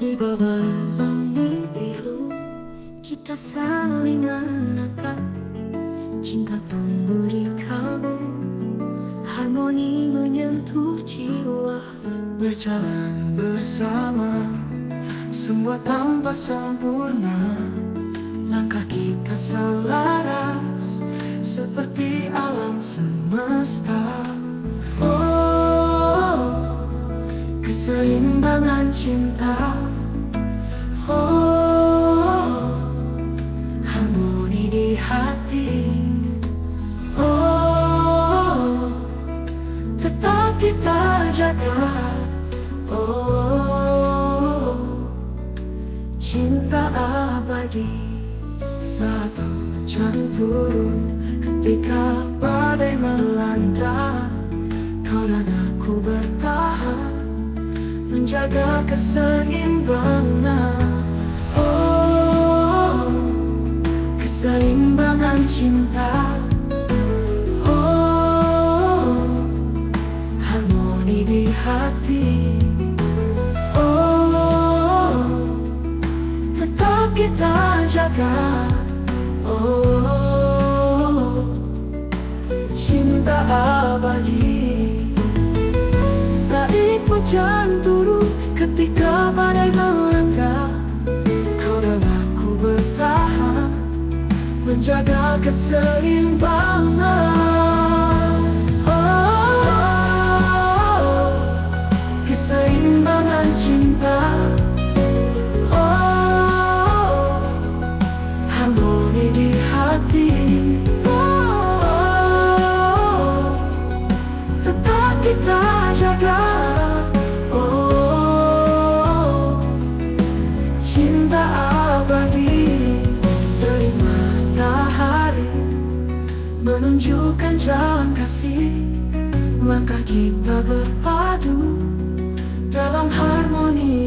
Di bawah Kita saling menatap. Cinta pemberi kalbu Harmoni menyentuh jiwa. Berjalan bersama Semua tanpa sempurna. Langkah kita selaras Seperti alam semesta. Oh Keseimbangan cinta Oh Cinta abadi Satu turun Ketika badai melanda? Kau dan aku bertahan Menjaga keseimbangan hati. Oh Tetap kita jaga. Oh Cinta abadi. Saat hujan turun Ketika badai melanda Kau dan aku bertahan Menjaga keseimbangan Langkah kita berpadu dalam harmoni.